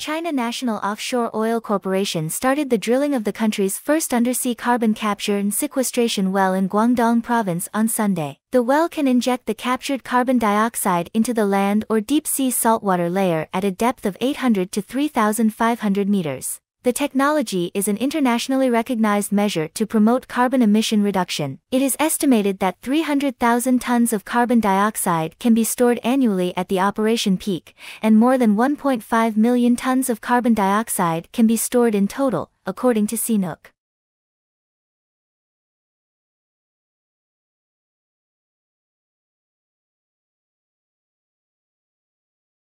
China National Offshore Oil Corporation started the drilling of the country's first undersea carbon capture and sequestration well in Guangdong province on Sunday. The well can inject the captured carbon dioxide into the land or deep sea saltwater layer at a depth of 800 to 3,500 meters. The technology is an internationally recognized measure to promote carbon emission reduction. It is estimated that 300,000 tons of carbon dioxide can be stored annually at the operation peak, and more than 1.5 million tons of carbon dioxide can be stored in total, according to CNOOC.